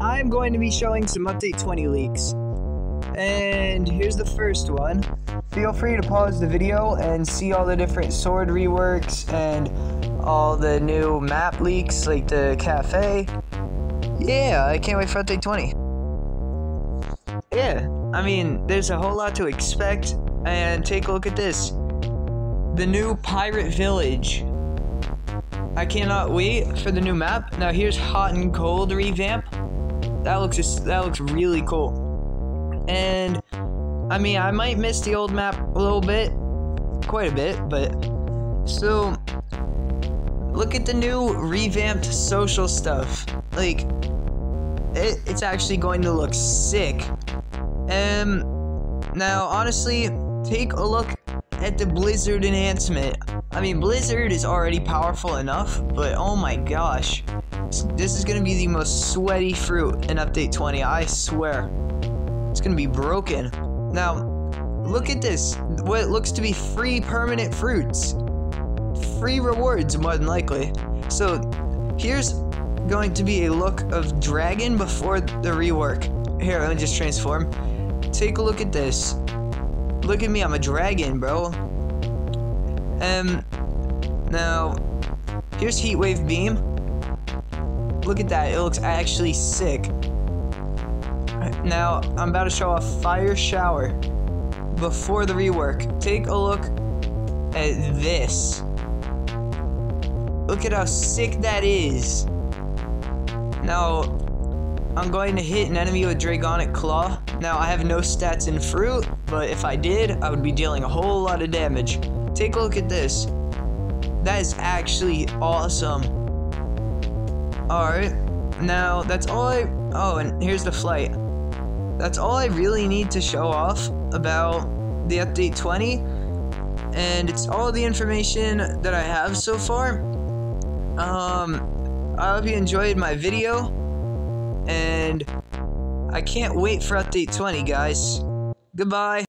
I'm going to be showing some Update 20 leaks. And here's the first one. Feel free to pause the video and see all the different sword reworks and all the new map leaks like the cafe. Yeah, I can't wait for Update 20. Yeah, I mean, there's a whole lot to expect, and take a look at this. The new Pirate Village. I cannot wait for the new map. Now here's Hot and Cold revamp. That looks just, that looks really cool. And I mean, I might miss the old map a little bit, quite a bit, but so look at the new revamped social stuff. Like it, it's actually going to look sick. Um now honestly, take a look at the Blizzard enhancement. I mean, Blizzard is already powerful enough, but oh my gosh. This is gonna be the most sweaty fruit in Update 20, I swear. It's gonna be broken. Now, look at this. What looks to be free permanent fruits. Free rewards, more than likely. So, here's going to be a look of Dragon before the rework. Here, let me just transform. Take a look at this. Look at me, I'm a dragon, bro. Um, now, here's Heatwave Beam. Look at that, it looks actually sick. Now, I'm about to show off Fire Shower before the rework. Take a look at this. Look at how sick that is. Now, I'm going to hit an enemy with Draconic Claw. Now, I have no stats in Fruit, but if I did, I would be dealing a whole lot of damage. Take a look at this. That is actually awesome. Alright, now that's all I... Oh, and here's the flight. That's all I really need to show off about the Update 20. And it's all the information that I have so far. Um, I hope you enjoyed my video. And I can't wait for Update 20, guys. Goodbye.